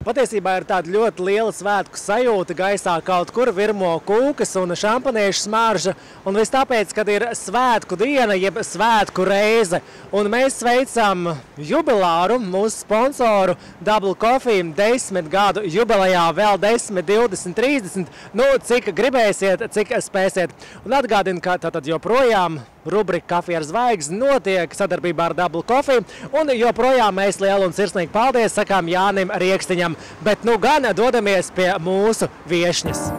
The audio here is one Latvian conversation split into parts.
Patiesībā ir tāda ļoti liela svētku sajūta gaisā, kaut kur virmo kūkas un šampaniešu smarža. Un viss tāpēc, kad ir svētku diena, jeb svētku reize. Un mēs sveicam jubilāru, mūsu sponsoru Double Coffee desmit gadu jubilejā, vēl 10, 20, 30. Nu, cik gribēsiet, cik spēsiet. Un atgādinu, ka tātad joprojām rubrika Kafija ar zvaigzni notiek sadarbībā ar Double Coffee. Un joprojām mēs lielu un sirsnīgi paldies sakām Jānim Riekstiņam bet nu gan dodamies pie mūsu viešņas.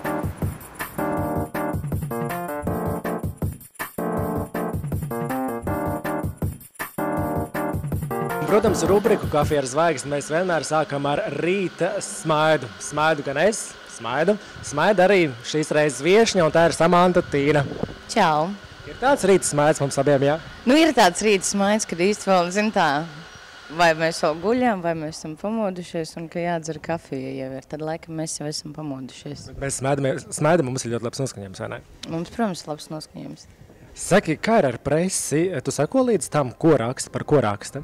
Protams, rubriku kafija ar zvaigzni mēs vienmēr sākam ar rīta smaidu. Smaidu gan es, smaidu. Smaidu arī šīs reizes viešņa, un tā ir Samanta Tīna. Čau! Ir tāds rīta smaids mums abiem, jā? Nu, ir tāds rīta smaids, kad īsti vēl, zin tā, vai mēs vēl guļam, vai mēs esam pamodušies, un ka jādzer kafija jau ir, tad laikam mēs jau esam pamodušies. Mēs smēdamies, smēdam, mums ir ļoti labs noskaņojums, vai ne? Mums, protams, labs noskaņojums. Saki, kā ir ar presi? Tu sako līdz tam, ko raksta, par ko raksta?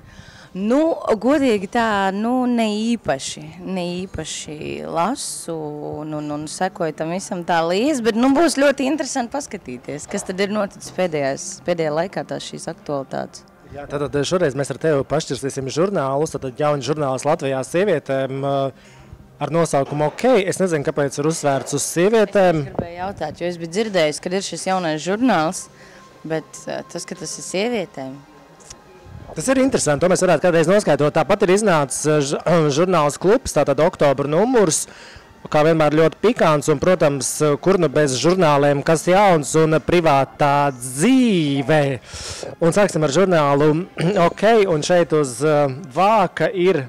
Nu, godīgi tā, nu, ne īpaši, ne īpaši lasu un, un, un sekoju tam visam tā līdzi, bet, nu, būs ļoti interesanti paskatīties, kas tad ir noticis pēdējās, pēdējā laikā tās šīs aktualitātes. Jā, tad šoreiz mēs ar tevi pašķirsīsim žurnālus. Tad jauni žurnāls Latvijā sievietēm uh, ar nosaukumu OK. Es nezinu, kāpēc ir uzsvērts uz sievietēm. Es gribēju jautāt, jo es biju dzirdējis, ka ir šis jaunais žurnāls, bet uh, tas, ka tas ir sievietēm. Tas ir interesanti. To mēs varētu kādreiz noskaidrot. Tāpat ir iznācis žurnāls klubs, tātad oktobra numurs kā vienmēr ļoti pikants un, protams, kur nu bez žurnāliem, kas jauns un privātā dzīve. Un sāksim ar žurnālu OK, un šeit uz uh, vāka ir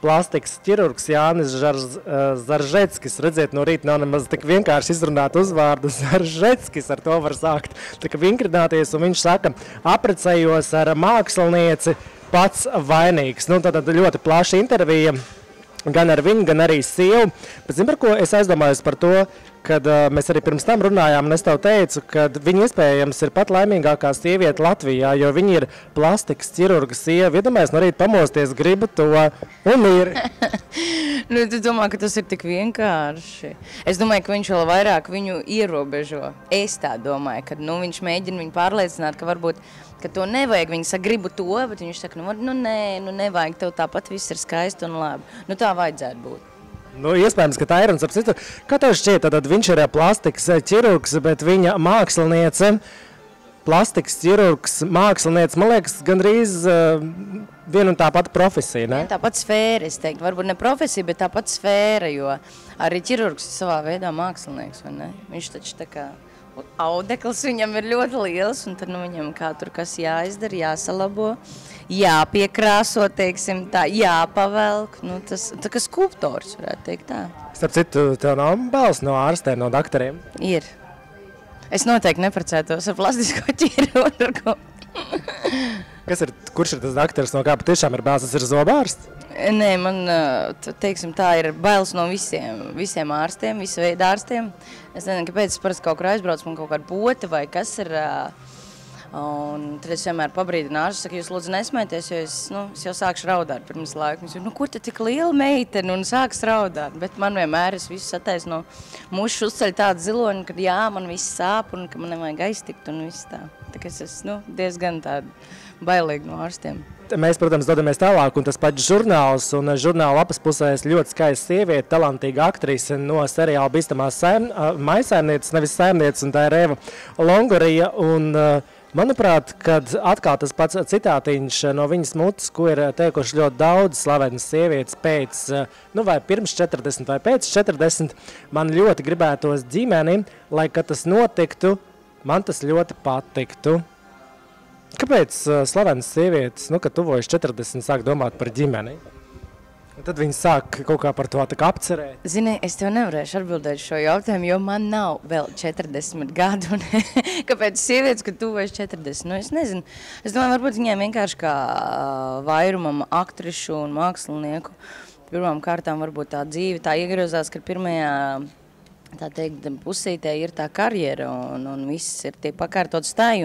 plastikas ķirurgs Jānis uh, Zaržetskis. Redziet, no rīta nav nemaz tik vienkārši izrunāt uzvārdu Zaržetskis, ar to var sākt un viņš saka, aprecējos ar mākslinieci pats vainīgs. Nu, tad ļoti plaša intervija gan ar viņu, gan arī sievu. Bet, zin, par ko es aizdomājos par to, kad uh, mēs arī pirms tam runājām, un es tev teicu, ka viņa iespējams ir pat laimīgākā sieviete Latvijā, jo viņa ir plastikas ķirurga sieva. Iedomājies, no rīta pamosties, gribu to un ir. nu, tu domā, ka tas ir tik vienkārši. Es domāju, ka viņš vēl vairāk viņu ierobežo. Es tā domāju, ka nu, viņš mēģina viņu pārliecināt, ka varbūt ka to nevajag. Viņi saka, gribu to, bet viņš saka, nu, nu nē, nu nevajag, tev tāpat viss ir skaisti un labi. Nu tā vajadzētu būt. Nu, iespējams, ka tā ir. Un, citu, kā tev šķiet, tad viņš ir plastikas ķirurgs, bet viņa māksliniece, plastikas ķirurgs, māksliniece, man liekas, gandrīz uh, viena un tā pati profesija. Ne? Jā, tā pati sfēra, es teiktu, varbūt ne profesija, bet tā pati sfēra, jo arī ķirurgs ir savā veidā mākslinieks, vai ne? Viņš taču tā kā audekls viņam ir ļoti liels, un tad nu, viņam kā tur kas jāizdara, jāsalabo, jāpiekrāso, teiksim tā, jāpavelk. Nu, tas tā kā skulptors, varētu teikt tā. Starp citu, tev nav bēls no ārstiem, no daktariem? Ir. Es noteikti neprecētos ar plastisko ķirurgu. Kas ir, kurš ir tas daktars, no kā patiešām ir? Tas ir zobārsts? Nē, man teiksim, tā ir bailes no visiem, visiem ārstiem, visu veidu ārstiem. Es nezinu, kāpēc es parasti kaut kur aizbraucu, man kaut kāda pota vai kas ir. Un tad es vienmēr pabrīdinu ārstu, saku, jūs lūdzu nesmēties, jo es, nu, es jau sākšu raudāt pirms laika. Viņš nu, kur te tik liela meitene un sāks raudāt? Bet man vienmēr es visu sataisno mušu uzceļ tādu ziloņu, ka jā, man viss sāp un ka man nevajag aiztikt un viss tā. Tā es esmu nu, diezgan tāda bailīga no ārstiem mēs, protams, dodamies tālāk, un tas pats žurnāls, un žurnāla lapas pusē ļoti skaista sieviete, talantīga aktrise no seriāla Bīstamās maisēmnieces, nevis sēmnieces, un tā ir Eva Longorija. Un, Manuprāt, kad atkal tas pats citātiņš no viņas mutes, ko ir teikuši ļoti daudz slavenas sievietes pēc, nu vai pirms 40 vai pēc 40, man ļoti gribētos ģimeni, lai, kad tas notiktu, man tas ļoti patiktu. Kāpēc uh, slavenas sievietes, nu, kad tuvojas 40, sāk domāt par ģimeni? Un tad viņi sāk kaut kā par to apcerēt. Zini, es tev nevarēšu atbildēt šo jautājumu, jo man nav vēl 40 gadu. Kāpēc sievietes, kad tuvojas 40? Nu, es nezinu. Es domāju, varbūt viņiem vienkārši kā vairumam aktrišu un mākslinieku. Pirmām kārtām varbūt tā dzīve tā iegrozās, ka pirmajā tā teikt, pusītē ir tā karjera un, un viss ir tiek pakārtots tai,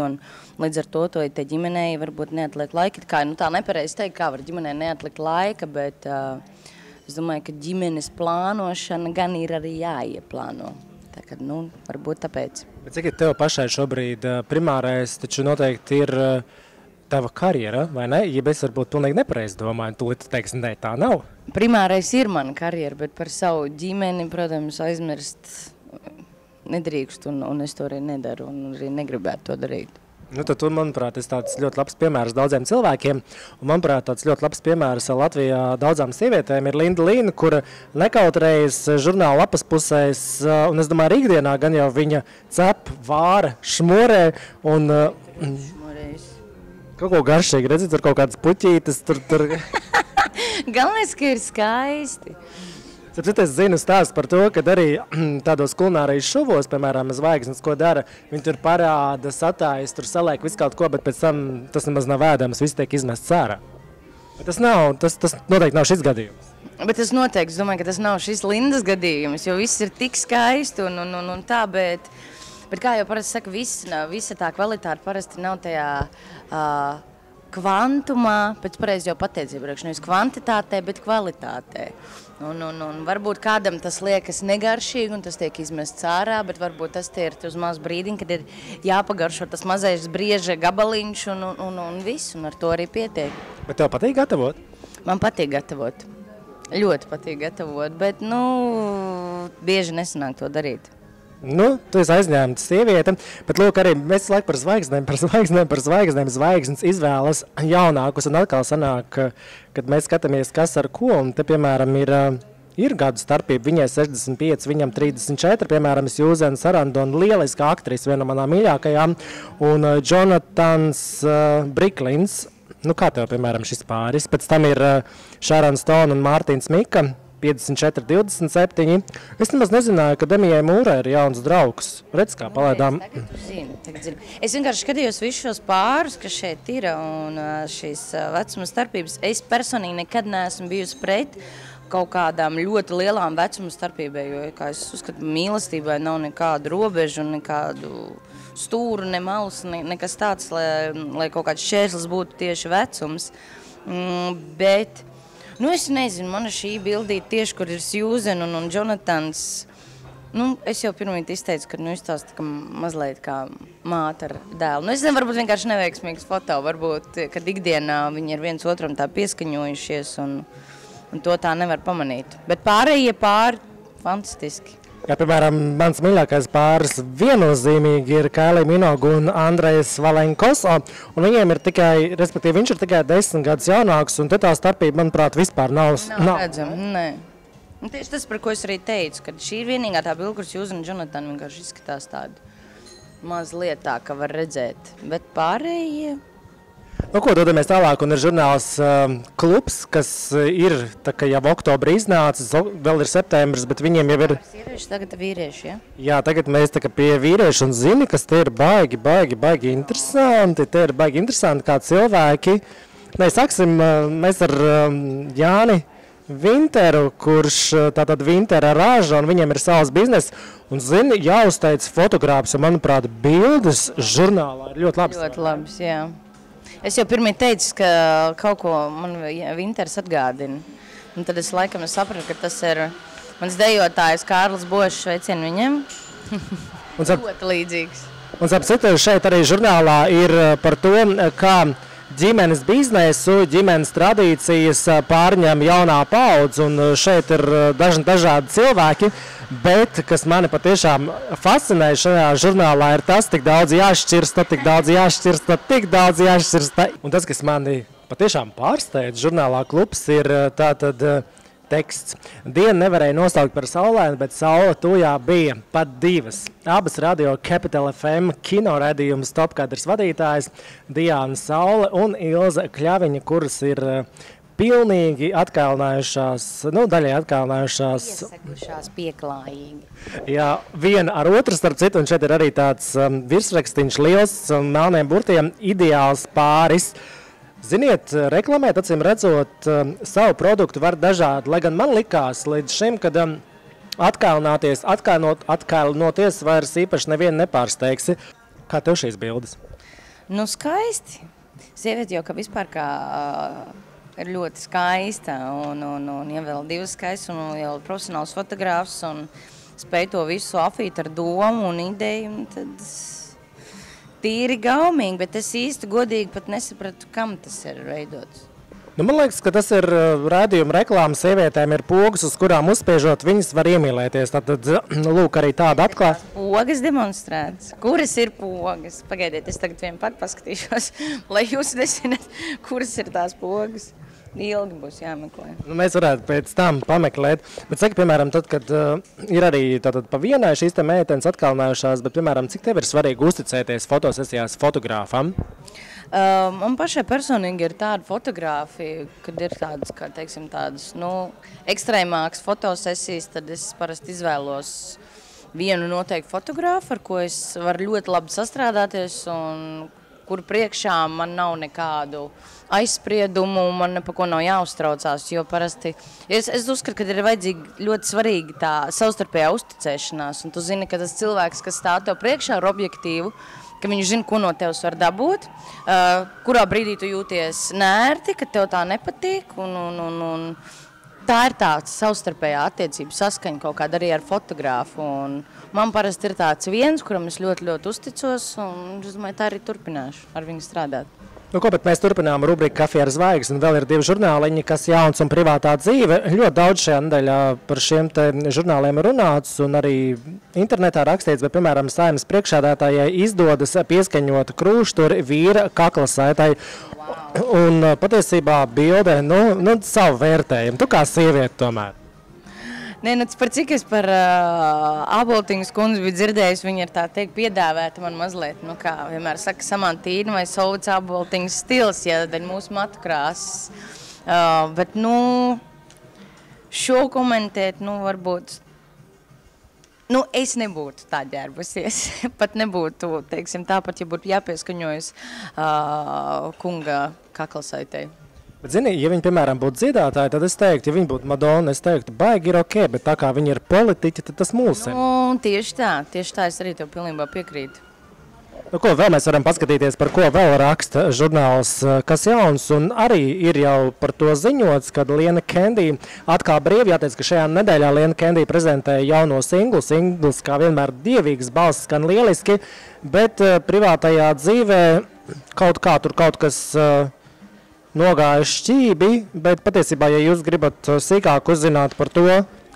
līdz ar to to te ģimenei varbūt neatliek laika, kā, nu tā nepareizi teikt, kā var ģimenei neatlikt laika, bet uh, es domāju, ka ģimenes plānošana gan ir arī jāieplāno. Tā kā, nu, varbūt tāpēc. Bet cik ir tev pašai šobrīd primārais, taču noteikti ir tava karjera, vai ne? Ja es varbūt pilnīgi nepareizi domāju, tu teiksi, nē, tā nav. Primārais ir mana karjera, bet par savu ģimeni, protams, aizmirst nedrīkst, un, un es to arī nedaru, un arī negribētu to darīt. Nu, tad, tu, manuprāt, tas ir ļoti labs piemērs daudziem cilvēkiem. Un, manuprāt, tāds ļoti labs piemērs Latvijā daudzām sievietēm ir Linda Līna, kura nekautrējas žurnāla lapas pusēs. Un es domāju, arī ikdienā gan jau viņa cep, vāra, šmurē un Šmurējs. Kaut ko garšīgi. Redziet, tur kaut kādas puķītes. Tur, tur. Galvenais, ka ir skaisti. Tāpēc es zinu stāstu par to, ka arī tādos kulinārijas šovos, piemēram, zvaigznes, ko dara, viņi tur parāda, satājas, tur saliek visu kaut ko, bet pēc tam tas nemaz nav ēdams, viss tiek izmests ārā. Bet tas nav, tas, tas noteikti nav šis gadījums. Bet es noteikti es domāju, ka tas nav šis Lindas gadījums, jo viss ir tik skaisti un, un, un, un tā, bet, bet kā jau parasti saka, viss, visa tā kvalitāte parasti nav tajā uh, kvantumā, pēc pareizi jau pateicu iepriekš, nevis kvantitātē, bet kvalitātē. Un, un, un varbūt kādam tas liekas negaršīgi, un tas tiek izmests ārā, bet varbūt tas ir uz mazu brīdiņu, kad ir jāpagaršo tas mazais brieža gabaliņš, un, un, un, un viss, un ar to arī pietiek. Bet tev patīk gatavot? Man patīk gatavot. Ļoti patīk gatavot, bet, nu, bieži nesanāk to darīt. Nu, tu esi aizņemta sieviete, bet lūk, arī mēs laikam par zvaigznēm, par zvaigznēm, par zvaigznēm. Zvaigznes izvēlas jaunākus, un atkal sanāk, kad mēs skatāmies, kas ar ko. Un te, piemēram, ir, ir gadu starpība. Viņai 65, viņam 34, piemēram, Jūzena Sarandona, lieliska aktrise, viena no manām mīļākajām, un Jonatans uh, Briklins. Nu, kā tev, piemēram, šis pāris? Pēc tam ir uh, Stone un Mārtiņš Mika. 54, 27. Es nemaz nezināju, ka Demijai Mūrai ir jauns draugs. Redz, kā palaidām. Zinu, zinu. Es vienkārši skatījos visus šos pārus, kas šeit ir, un šīs vecuma starpības. Es personīgi nekad neesmu bijusi pret kaut kādām ļoti lielām vecuma starpībām, jo, kā es uzskatu, mīlestībai nav nekādu robežu un nekādu stūru, ne malus, ne, nekas tāds, lai, lai kaut kāds šķērslis būtu tieši vecums. Mm, bet Nu, es nezinu, man šī bildīte tieši, kur ir Sjūzena un, un Jonatans. Nu, es jau pirmie izteicu, ka nu, izstāsta, ka mazliet kā māte ar dēlu. Nu, es nezinu, varbūt vienkārši neveiksmīgs foto, varbūt, kad ikdienā viņi ir viens otram tā pieskaņojušies un, un to tā nevar pamanīt. Bet pārējie pāri fantastiski. Ja, piemēram, mans mīļākais pāris viennozīmīgi ir Kailija Minogu un Andrejs Valenkos. Viņiem ir tikai, respektīvi, viņš ir tikai desmit gadus jaunāks, un tā starpība, manuprāt, vispār nav. Nav, nav. redzama. Nē. Un tieši tas, par ko es arī teicu, ka šī ir vienīgā tā bilde, kuras jūs un Jonathan vienkārši izskatās tādu mazliet tā, ka var redzēt. Bet pārējie... Nu, ko dodamies tālāk? Un ir žurnāls uh, klubs, kas ir jau oktobrī iznācis. Vēl ir septembris, bet viņiem jau ir. Sievieši, tagad vīrieši. Ja? Jā, tagad mēs pie vīriešu un zini, kas te ir baigi, baigi, baigi interesanti. Te ir baigi interesanti kā cilvēki. Nē, sāksim mēs ar um, Jāni. Vinteru, kurš tātad Vintera raža, un viņiem ir savs bizness. Un, zini, jāuzteic fotogrāfs, un, manuprāt, bildes žurnālā ir ļoti labas. Ļoti labas, jā. Es jau pirmie teicu, ka kaut ko man Vinters atgādina. Un tad es laikam es sapratu, ka tas ir mans dejotājs Kārlis Bošs, sveicien viņam. Un sap, ļoti līdzīgs. Un ap citu šeit arī žurnālā ir eh, par to, eh, kā ģimenes biznesu, ģimenes tradīcijas pārņem jaunā paudze. Un šeit ir dažni dažādi cilvēki, Bet, kas mani patiešām fascinē šajā žurnālā, ir tas, cik daudz jāšķirsta, tik daudz jāšķirsta, tik daudz jāšķirsta. Un tas, kas mani patiešām pārsteidz žurnālā klubs, ir tātad teksts. Dienu nevarēja nosaukt par saulēnu, bet saule tujā bija pat divas. Abas radio Capital FM kino redījums topkadrs vadītājs Diāna Saule un Ilza Kļaviņa, kuras ir uh, pilnīgi atkalnājušās, nu, daļai atkalnājušās. Iesakušās pieklājīgi. Jā, viena ar otru, starp citu, un šeit ir arī tāds um, virsrakstiņš liels un melniem burtiem ideāls pāris. Ziniet, reklamēt, acīm redzot, um, savu produktu var dažādi, lai gan man likās līdz šim, kad um, atkalnāties, atkalnot, atkalnoties vairs īpaši nevienu nepārsteigsi. Kā tev šīs bildes? Nu, skaisti. Sieviete jau ka vispār kā ir ļoti skaista. Un, un, un ja vēl divas skaistas, un jau profesionāls fotogrāfs, un spēj to visu afīt ar domu un ideju, tad tīri gaumīgi, bet es īsti godīgi pat nesapratu, kam tas ir veidots. Nu, man liekas, ka tas ir uh, rādījuma reklāmas sievietēm, ir pogas, uz kurām uzspiežot, viņas var iemīlēties. Tad, nu, lūk, arī tāda atklāta. Pogas demonstrētas. Kuras ir pogas? Pagaidiet, es tagad vien pat paskatīšos, lai jūs nezināt, kuras ir tās pogas. Ilgi būs jāmeklē. Nu, mēs varētu pēc tam pameklēt. Bet, saka, piemēram, tad, kad uh, ir arī tātad, pa vienai šīs meitenes atkalnējušās, bet, piemēram, cik tev ir svarīgi uzticēties fotosesijās fotogrāfam? Uh, man pašai personīgi ir tāda fotografija, kad ir tādas, kā, teiksim, tādas nu, ekstrēmākas fotosesijas, tad es parasti izvēlos vienu noteiktu fotografu, ar ko es varu ļoti labi sastrādāties un kur priekšā man nav nekādu aizspriedumu, man par ko nav jāuztraucās, jo parasti es, es uzskatu, ka ir vajadzīga ļoti svarīga tā savstarpējā uzticēšanās, un tu zini, ka tas cilvēks, kas stāv tev priekšā ar objektīvu, ka viņš zina, ko no tevis var dabūt, uh, kurā brīdī tu jūties nērti, ka tev tā nepatīk, un, un, un, un tā ir tāds savstarpējā attiecība saskaņa kaut kāda arī ar fotogrāfu, un man parasti ir tāds viens, kuram es ļoti, ļoti uzticos, un es domāju, tā arī turpināšu ar viņu strādāt. Nu, ko, mēs turpinām rubriku Kafija ar zvaigzni. Vēl ir divi žurnāliņi, kas jauns un privātā dzīve. Ļoti daudz šajā nedēļā par šiem žurnāliem runāts un arī internetā rakstīts, bet, piemēram, saimnes priekšādātājai izdodas pieskaņot krūšturi vīra kaklasaitai. Wow. Un patiesībā bilde, nu, nu savu vērtējumu. Tu kā sieviete tomēr. Nē, nu, par cik es par uh, aboltiņu kundzi biju dzirdējis, viņa ir tā teikt piedāvēta man mazliet, nu kā vienmēr saka, samantīna vai sauc aboltiņas stils, ja daļ mūsu matu krāsas. Uh, bet, nu, šo komentēt, nu, varbūt, nu, es nebūtu tā ģērbusies. pat nebūtu, teiksim, tāpat, ja būtu jāpieskaņojas uh, kunga kaklasaitai. Bet, zini, ja viņi, piemēram, būtu dziedātāji, tad es teiktu, ja viņi būtu Madonna, es teiktu, baigi ir ok, bet tā kā viņi ir politiķi, tad tas mūsina. Nu, tieši tā, tieši tā, es arī tev pilnībā piekrītu. Nu, ko vēl mēs varam paskatīties, par ko vēl raksta žurnāls eh, Kas jauns, un arī ir jau par to ziņots, kad Liena Kendī atkal brīvi jāteic, ka šajā nedēļā Liena Kendī prezentēja jauno singlu, singls kā vienmēr dievīgs, balss skan lieliski, bet uh, privātajā dzīvē kaut kā tur kaut kas uh, nogājuši šķībi, bet patiesībā, ja jūs gribat sīkāk uzzināt par to,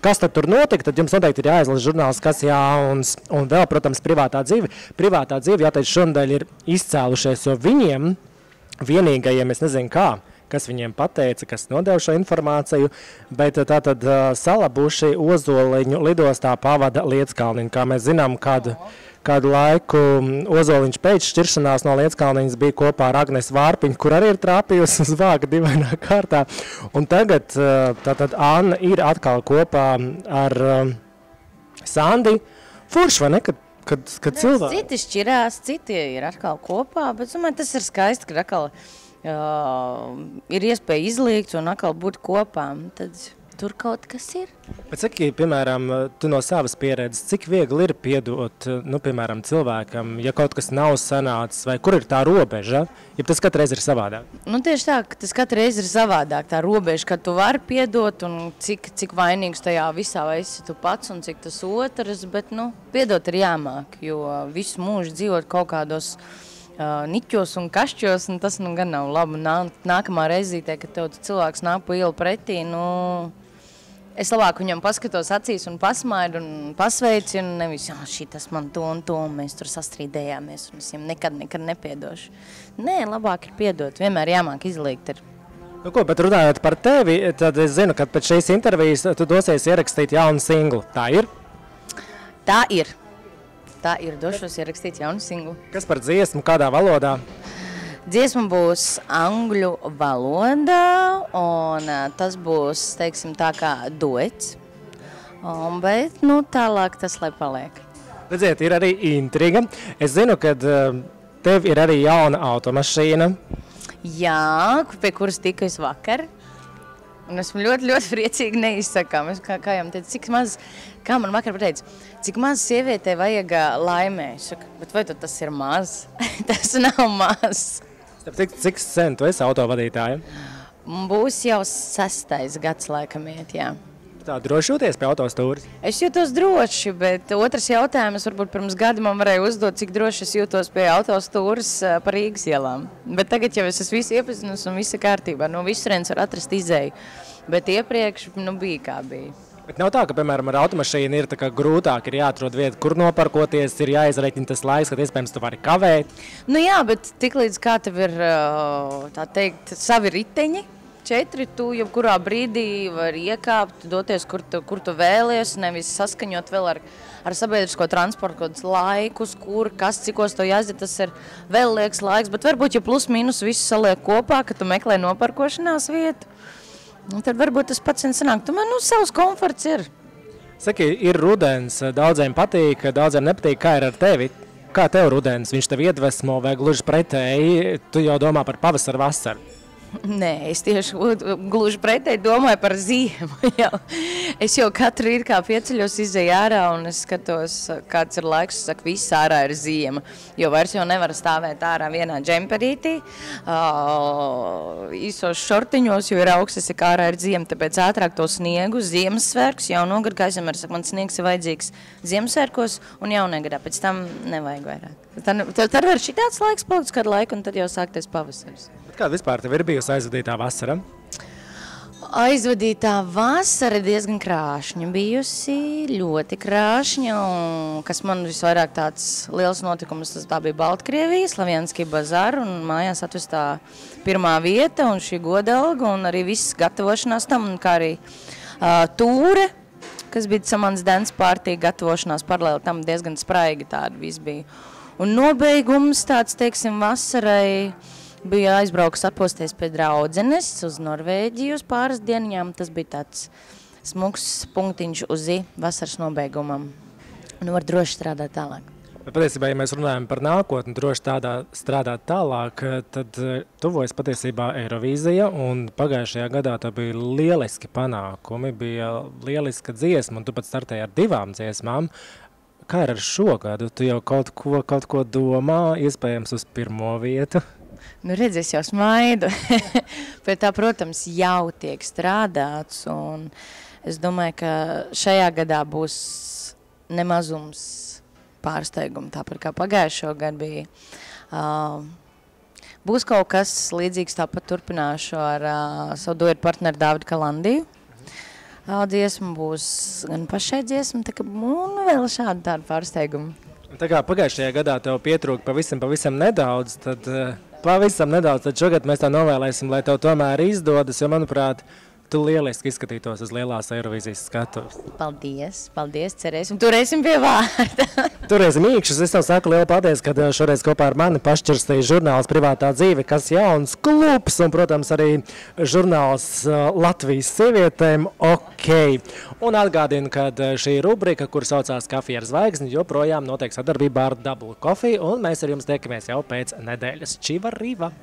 kas tur notika, tad jums noteikti ir jāizlasa žurnāls, kas jauns. Un vēl, protams, privātā dzīve. Privātā dzīve, jāteic, šonadēļ ir izcēlušies, jo viņiem vienīgajiem, es nezinu kā, kas viņiem pateica, kas nodeva šo informāciju, bet tātad uh, salabuši Ozoliņu lidostā pavada Lietskalniņu, kā mēs zinām, kad... Oh kādu laiku Ozoliņš pēc šķiršanās no Lietskalniņas bija kopā ar Agnes Vārpiņu, kur arī ir trāpījusi uz vāga divainā kārtā. Un tagad tātad Anna ir atkal kopā ar Sandi. Furš, vai ne? Kad, kad, kad cilvēki... Citi šķirās, citi ir atkal kopā, bet domāju, tas ir skaisti, ka atkal uh, ir iespēja izliekt un atkal būt kopā. Tad tur kaut kas ir. Bet saki, piemēram, tu no savas pieredzes, cik viegli ir piedot, nu, piemēram, cilvēkam, ja kaut kas nav sanācis, vai kur ir tā robeža, ja tas katreiz ir savādāk? Nu, tieši tā, ka tas katreiz ir savādāk, tā robeža, ka tu vari piedot un cik, cik vainīgs tajā visā esi tu pats un cik tas otrs, bet, nu, piedot ir jāmāk, jo visu mūžu dzīvot kaut kādos niķos un kašķos, un tas nu gan nav labi. Nā, nākamā reizītē, kad tev cilvēks nāk pa ielu pretī, nu, es labāk viņam paskatos acīs un pasmaidu un pasveicu, un nevis, jā, šī tas man to un to, un mēs tur sastrīdējāmies, un es viņam nekad, nekad nepiedošu. Nē, labāk ir piedot, vienmēr jāmāk izliekt ir. Nu, ko, bet runājot par tevi, tad es zinu, ka pēc šīs intervijas tu dosies ierakstīt jaunu singlu. Tā ir? Tā ir. Tā ir, došos ierakstīt jaunu singlu. Kas par dziesmu, kādā valodā? Dziesma būs angļu valodā, un tas būs, teiksim, tā kā duets. Un, bet, nu, tālāk tas, lai paliek. Redziet, ir arī intriga. Es zinu, ka tev ir arī jauna automašīna. Jā, pie kuras tiku es vakar. Un esmu ļoti, ļoti priecīgi neizsakām. Es kā, kā jau teicu, cik maz, kā man vakar pateica, cik maz sievietē vajag laimē. Saka, bet vai tas ir maz? tas nav maz. Cik, cik sen tu esi autovadītāja? Būs jau sastais gads laikam iet, jā. Tā droši jūties pie autostūras? Es jūtos droši, bet otrs jautājums varbūt pirms gada man varēja uzdot, cik droši es jūtos pie autostūras eh, par Rīgas ielām. Bet tagad jau es esmu visu iepazinusi un viss ir kārtībā. No visurienes var atrast izēju. Bet iepriekš nu, bija kā bija. Bet nav tā, ka, piemēram, ar automašīnu ir grūtāk, ir jāatrod vieta, kur noparkoties, ir jāizreikina tas laiks, kad iespējams tu vari kavēt. Nu jā, bet tiklīdz kā tev ir, tā teikt, savi riteņi, četri, tu jebkurā brīdī vari iekāpt, doties, kur tu, kur tu vēlies, nevis saskaņot vēl ar, ar sabiedrisko transportu, kādus laikus, kur, kas, cikos to jāiziet, tas ir vēl liekas laiks, bet varbūt, ja plus mīnus visu saliek kopā, ka tu meklē noparkošanās vietu, nu, tad varbūt tas pats sanāk. Tu man, nu, savs komforts ir. Saki, ir rudens, daudziem patīk, daudziem nepatīk, kā ir ar tevi. Kā tev rudens? Viņš tev iedvesmo vai gluži pretēji? Tu jau domā par pavasaru, vasaru. Nē, es tieši gluži pretēji domāju par ziemu. Jau. Es jau katru rītu kā pieceļos, izēju ārā un es skatos, kāds ir laiks. Es saku, viss ārā ir ziema. Jo vairs jau nevar stāvēt ārā vienā džemperītī, īsos šortiņos, jo ir augsts, ka ārā ir ziema. Tāpēc ātrāk to sniegu, Ziemassvētkus, jau nogad, kā es vienmēr saku, man sniegs ir vajadzīgs Ziemassvētkos un jauniegadā. Pēc tam nevajag vairāk. Tad, tad var šitāds laiks palikt kādu laiku un tad jau sākties pavasaris. Kāda vispār tev ir bijusi aizvadītā vasara? Aizvadītā vasara diezgan krāšņa bijusi, ļoti krāšņa, un kas man visvairāk tāds liels notikums, tas tā bija Baltkrievija, Slavianski bazar, un mājās atvestā pirmā vieta, un šī godalga, un arī viss gatavošanās tam, un kā arī uh, tūre, kas bija samans dance partija, gatavošanās paralēli tam diezgan spraigi tāda viss bija. Un nobeigums tāds, teiksim, vasarai, Biju aizbraukus atpūsties pie draudzenes uz Norvēģiju uz pāris dieniņām. Tas bija tāds smuks punktiņš uz vasaras nobeigumam. Nu var droši strādāt tālāk. Patiesībā, ja mēs runājam par nākotni, droši tādā strādāt tālāk, tad eh, tuvojas patiesībā Eirovīzija, un pagājušajā gadā tā bija lieliski panākumi, bija lieliska dziesma, un tu pat startēji ar divām dziesmām. Kā ar šo gadu? Tu jau kaut ko, kaut ko domā, iespējams uz pirmo vietu? Nu, redz, es jau smaidu. Bet tā, protams, jau tiek strādāts. Es domāju, ka šajā gadā būs nemazums pārsteigumu, tāpat kā pagājušo gadu bija. Uh, būs kaut kas līdzīgs, tāpat turpināšu ar uh, savu duetu partneru Dāvidu Kalandiju. Uh, dziesma būs gan pašai dziesma, tā kā, un vēl šādi tādi pārsteigumi. Tā kā pagājušajā gadā tev pietrūka pavisam, pavisam nedaudz, tad uh, pavisam nedaudz, tad šogad mēs tā novēlēsim, lai tev tomēr izdodas, jo, manuprāt, tu lieliski izskatītos uz lielās Eirovīzijas skatuves. Paldies, paldies, cerēsim, turēsim pie vārda. turēsim īkšus, es tev saku lielu paldies, ka eh, šoreiz kopā ar mani pašķirstīja žurnāls privātā dzīve, kas jauns klubs, un, protams, arī žurnāls uh, Latvijas sievietēm, ok. Un atgādinu, ka eh, šī rubrika, kur saucās Kafija ar zvaigzni, joprojām notiek sadarbībā ar Double Coffee, un mēs ar jums tiekamies jau pēc nedēļas. Čiva Riva!